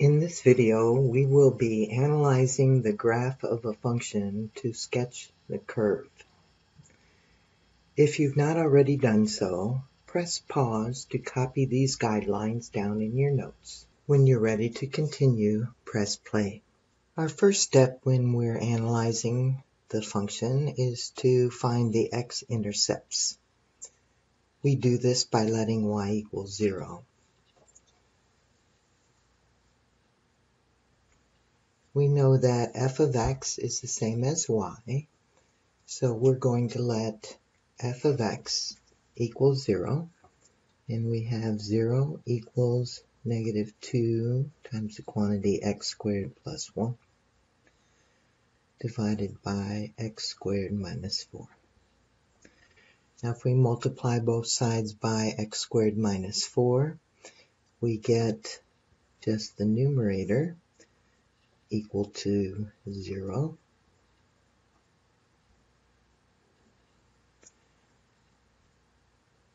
In this video, we will be analyzing the graph of a function to sketch the curve. If you've not already done so, press pause to copy these guidelines down in your notes. When you're ready to continue, press play. Our first step when we're analyzing the function is to find the x-intercepts. We do this by letting y equal 0. We know that f of x is the same as y. So we're going to let f of x equal 0. And we have 0 equals negative 2 times the quantity x squared plus 1 divided by x squared minus 4. Now if we multiply both sides by x squared minus 4, we get just the numerator equal to 0.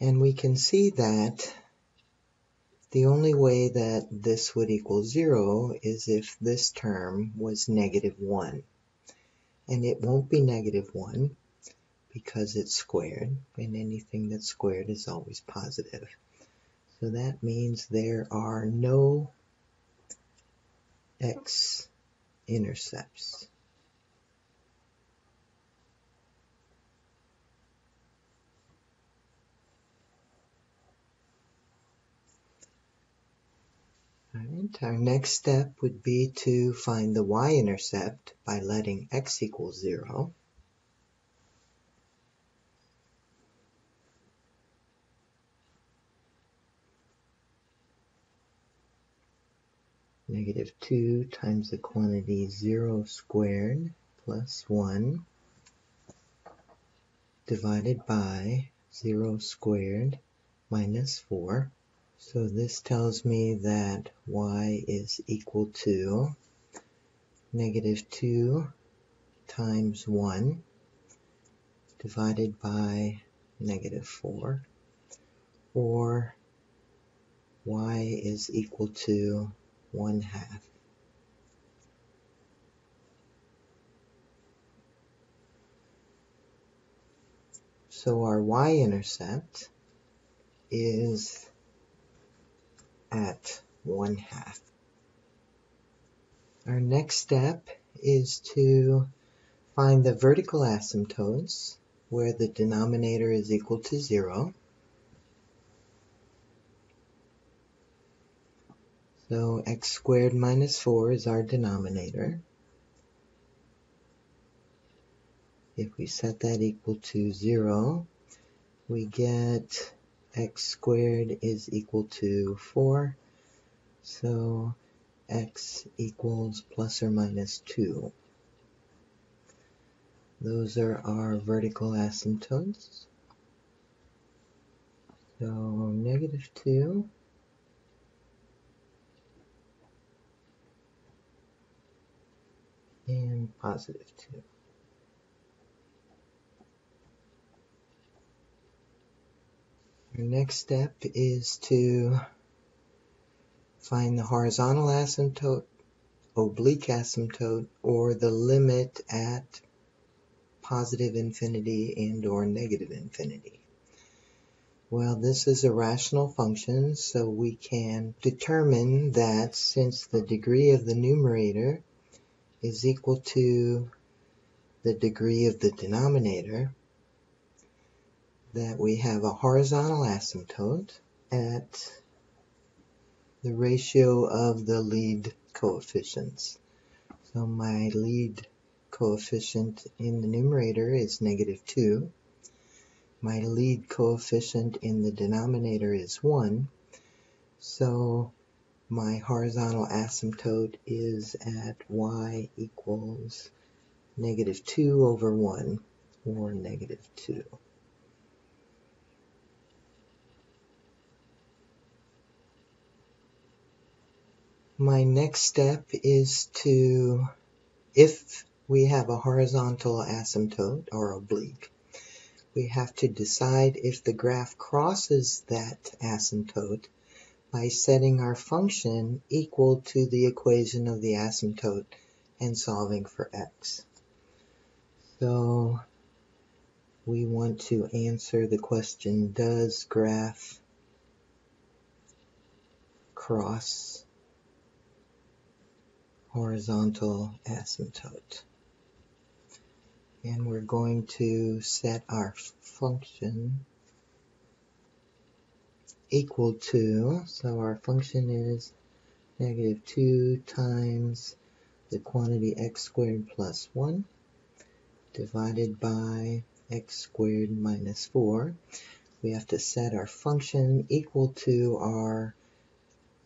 And we can see that the only way that this would equal 0 is if this term was negative 1. And it won't be negative 1 because it's squared, and anything that's squared is always positive. So that means there are no x intercepts Alright, our next step would be to find the y-intercept by letting x equal 0. Negative 2 times the quantity 0 squared plus 1 divided by 0 squared minus 4. So this tells me that y is equal to negative 2 times 1 divided by negative 4 or y is equal to 1 half. So our y-intercept is at 1 half. Our next step is to find the vertical asymptotes where the denominator is equal to 0 So x squared minus 4 is our denominator. If we set that equal to 0, we get x squared is equal to 4. So x equals plus or minus 2. Those are our vertical asymptotes. So negative 2 and positive 2. Our next step is to find the horizontal asymptote, oblique asymptote, or the limit at positive infinity and or negative infinity. Well, this is a rational function, so we can determine that since the degree of the numerator is equal to the degree of the denominator, that we have a horizontal asymptote at the ratio of the lead coefficients. So my lead coefficient in the numerator is negative 2. My lead coefficient in the denominator is 1. So my horizontal asymptote is at y equals negative 2 over 1 or negative 2. My next step is to, if we have a horizontal asymptote or oblique, we have to decide if the graph crosses that asymptote by setting our function equal to the equation of the asymptote and solving for x. So we want to answer the question, does graph cross horizontal asymptote? And we're going to set our function equal to, so our function is negative 2 times the quantity x squared plus 1 divided by x squared minus 4. We have to set our function equal to our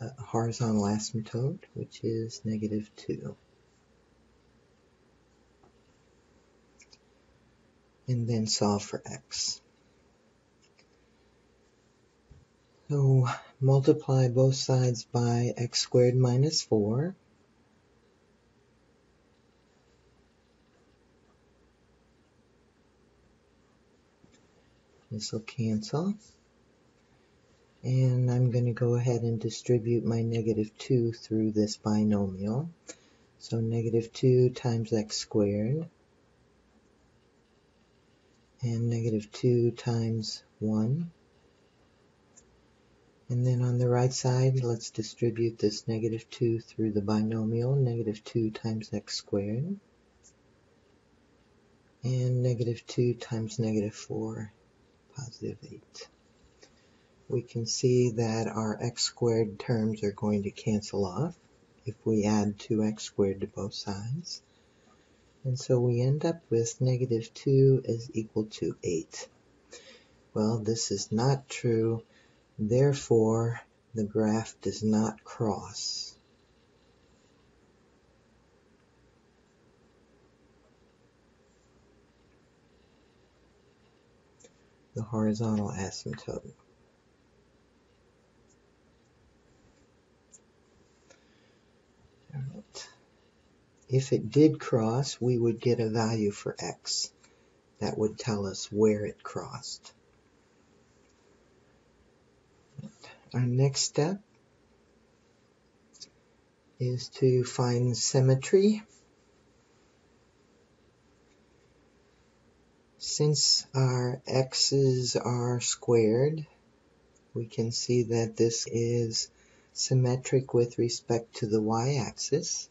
uh, horizontal asymptote, which is negative 2. And then solve for x. So multiply both sides by x squared minus 4. This will cancel. And I'm going to go ahead and distribute my negative 2 through this binomial. So negative 2 times x squared and negative 2 times 1 and then on the right side, let's distribute this negative 2 through the binomial, negative 2 times x squared. And negative 2 times negative 4, positive 8. We can see that our x squared terms are going to cancel off if we add 2x squared to both sides. And so we end up with negative 2 is equal to 8. Well, this is not true Therefore, the graph does not cross. the horizontal asymptote. If it did cross, we would get a value for x. That would tell us where it crossed. Our next step is to find symmetry. Since our x's are squared, we can see that this is symmetric with respect to the y-axis.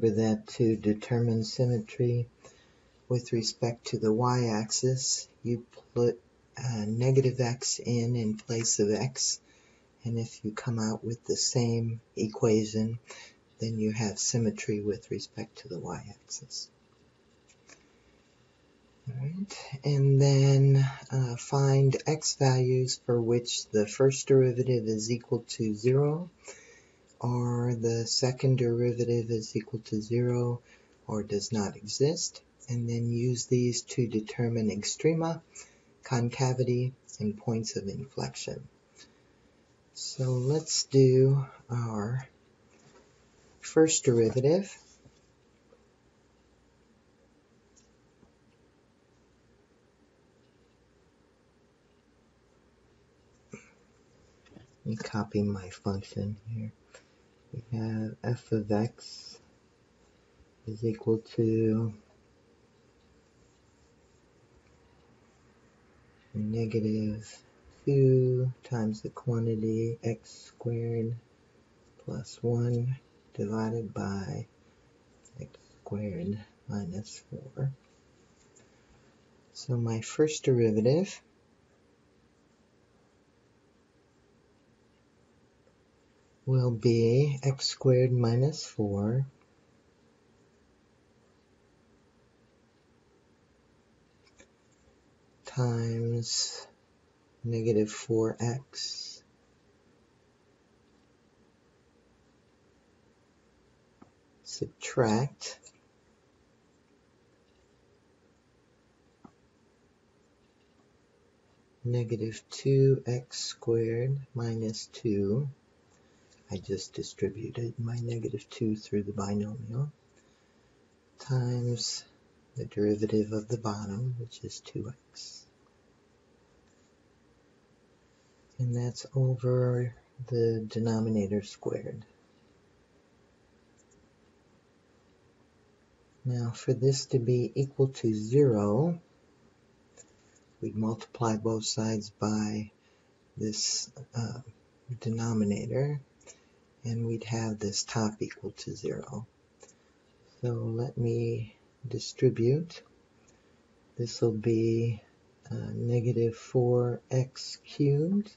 Remember that to determine symmetry with respect to the y-axis, you put uh, negative x in in place of x, and if you come out with the same equation, then you have symmetry with respect to the y-axis. Alright, and then uh, find x values for which the first derivative is equal to 0 or the second derivative is equal to zero or does not exist, and then use these to determine extrema, concavity, and points of inflection. So let's do our first derivative. Let me copy my function here we have f of x is equal to negative 2 times the quantity x squared plus 1 divided by x squared minus 4. So my first derivative will be x squared minus 4 times negative 4x subtract. Negative 2x squared minus 2 I just distributed my negative 2 through the binomial times the derivative of the bottom, which is 2x. And that's over the denominator squared. Now for this to be equal to 0, we'd multiply both sides by this uh, denominator, and we'd have this top equal to 0. So let me distribute. This will be uh, negative 4x cubed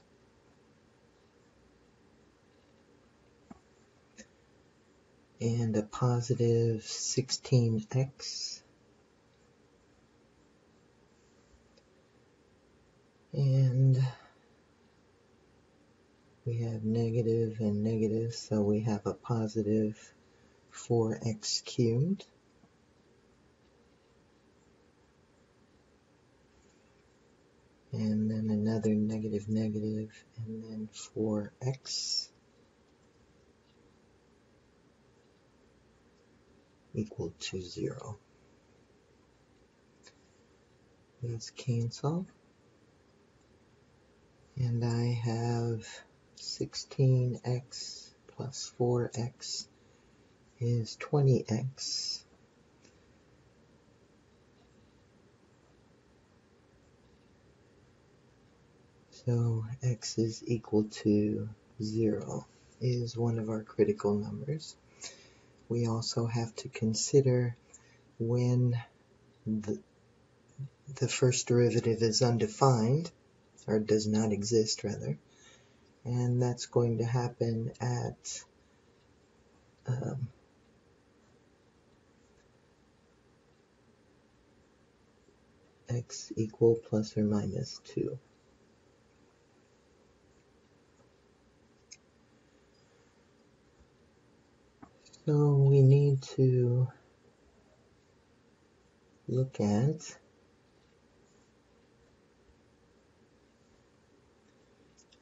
and a positive 16x and we have negative and negative so we have a positive 4x cubed and then another negative negative and then 4x equal to 0. Let's cancel. And I have 16x plus 4x is 20x. So x is equal to 0 is one of our critical numbers we also have to consider when the, the first derivative is undefined, or does not exist rather, and that's going to happen at um, x equal plus or minus 2. So we need to look at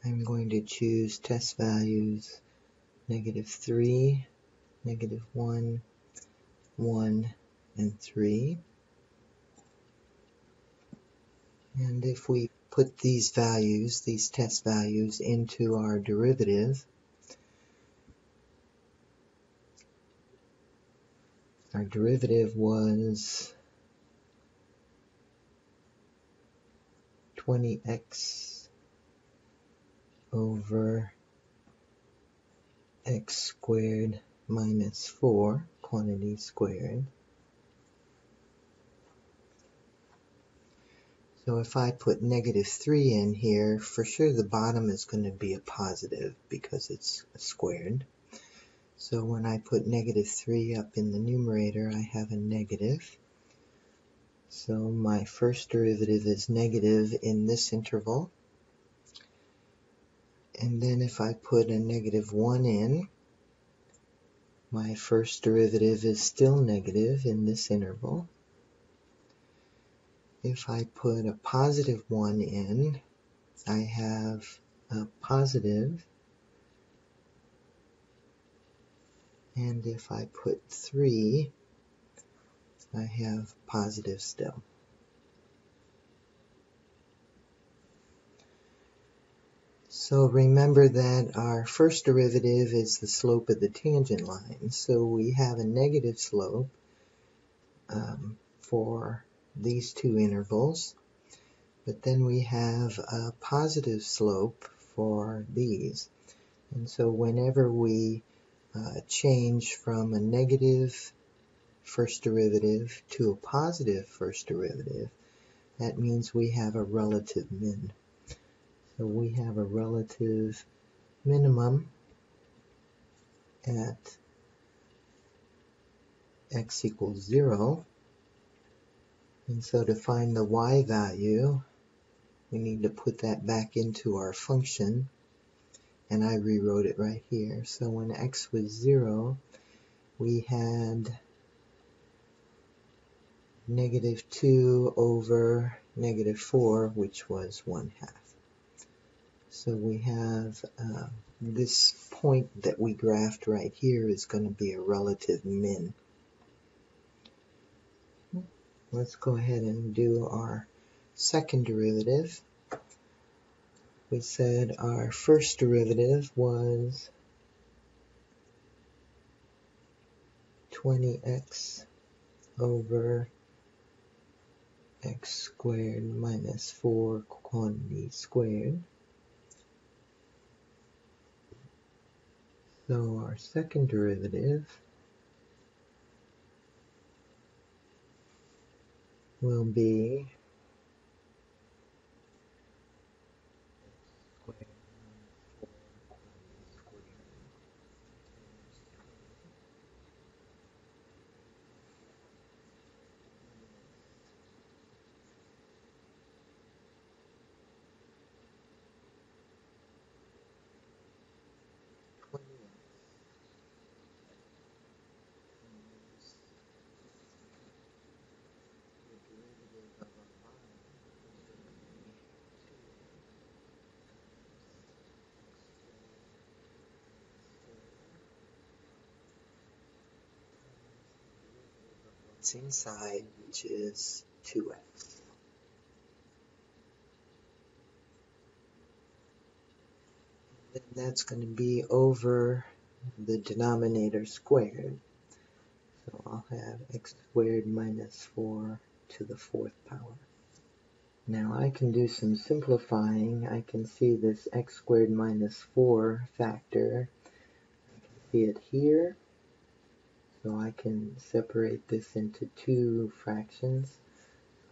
I'm going to choose test values negative 3, negative 1, 1, and 3. And if we put these values, these test values, into our derivative, our derivative was 20x over x squared minus 4 quantity squared. So if I put negative 3 in here, for sure the bottom is going to be a positive because it's squared. So when I put negative 3 up in the numerator, I have a negative. So my first derivative is negative in this interval. And then if I put a negative 1 in, my first derivative is still negative in this interval. If I put a positive 1 in, I have a positive. and if I put 3 I have positive still. So remember that our first derivative is the slope of the tangent line. So we have a negative slope um, for these two intervals. But then we have a positive slope for these. And so whenever we uh, change from a negative first derivative to a positive first derivative, that means we have a relative min. So we have a relative minimum at x equals 0. And so to find the y value, we need to put that back into our function and I rewrote it right here. So when x was 0, we had negative 2 over negative 4, which was 1 half. So we have uh, this point that we graphed right here is going to be a relative min. Let's go ahead and do our second derivative. We said our first derivative was 20x over x squared minus 4 quantity squared. So our second derivative will be what's inside, which is 2x. Then that's going to be over the denominator squared. So I'll have x squared minus 4 to the fourth power. Now I can do some simplifying. I can see this x squared minus 4 factor. I can see it here so I can separate this into two fractions.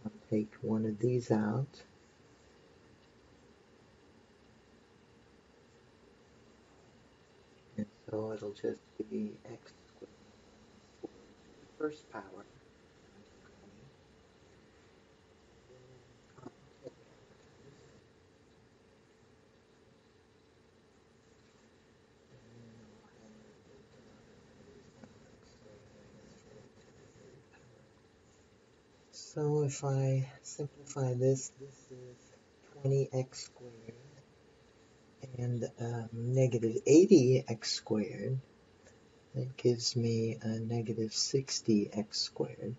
I'll take one of these out. And so it'll just be x squared first power So if I simplify this, this is 20x squared and um, negative 80x squared. That gives me a negative 60x squared.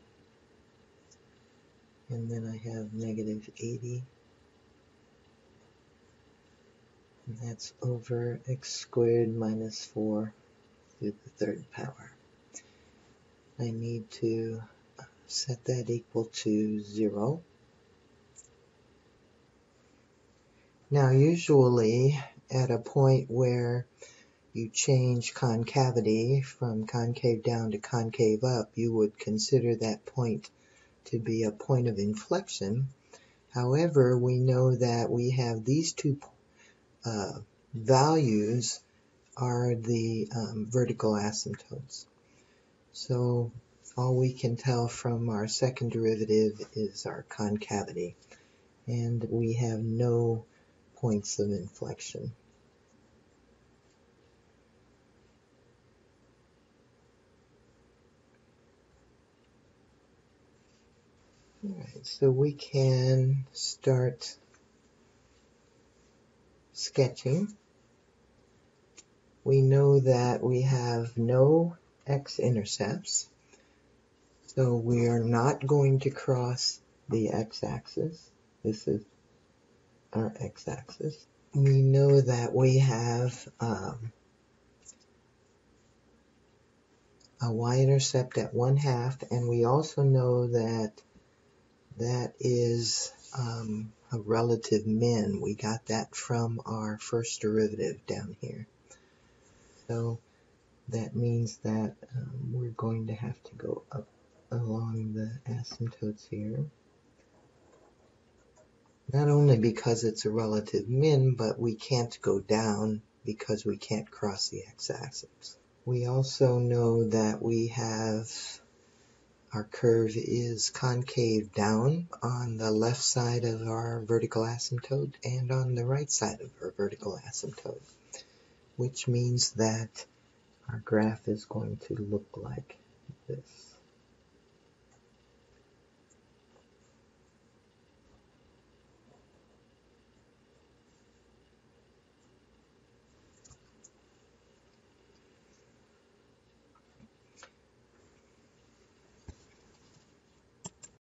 And then I have negative 80. And that's over x squared minus 4 to the third power. I need to set that equal to 0. Now usually at a point where you change concavity from concave down to concave up, you would consider that point to be a point of inflection. However, we know that we have these two uh, values are the um, vertical asymptotes. So all we can tell from our second derivative is our concavity, and we have no points of inflection. Alright, so we can start sketching. We know that we have no x-intercepts. So we are not going to cross the x-axis. This is our x-axis. We know that we have um, a y-intercept at one half, and we also know that that is um, a relative min. We got that from our first derivative down here. So that means that um, we're going to have to go up along the asymptotes here. Not only because it's a relative min, but we can't go down because we can't cross the x-axis. We also know that we have our curve is concave down on the left side of our vertical asymptote and on the right side of our vertical asymptote, which means that our graph is going to look like this.